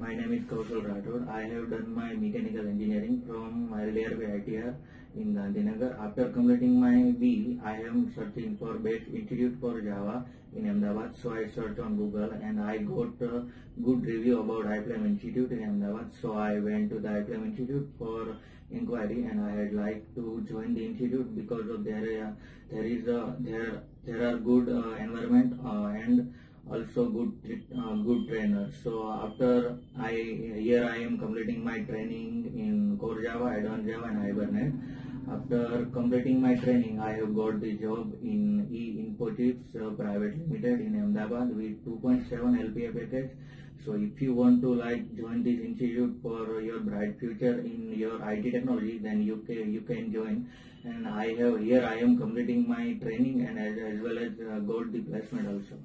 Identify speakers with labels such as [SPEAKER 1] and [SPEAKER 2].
[SPEAKER 1] My name is Kaushal Rathod. I have done my mechanical engineering from LDRP ITR in Gandhinagar. After completing my B, I am searching for best institute for Java in Ahmedabad. So I searched on Google and I got a good review about iFlame Institute in Ahmedabad. So I went to the iFlame Institute for inquiry and I had like to join the institute because of there uh, there is a there there are good uh, environment uh, and also good uh, good trainer so after i here i am completing my training in core java advanced java and hibernate after completing my training i have got the job in e infochips uh, private limited in ahmedabad with 2.7 lpa package so if you want to like join this institute for your bright future in your IT technology, then you can you can join. And I have here I am completing my training and as, as well as uh, got the placement also.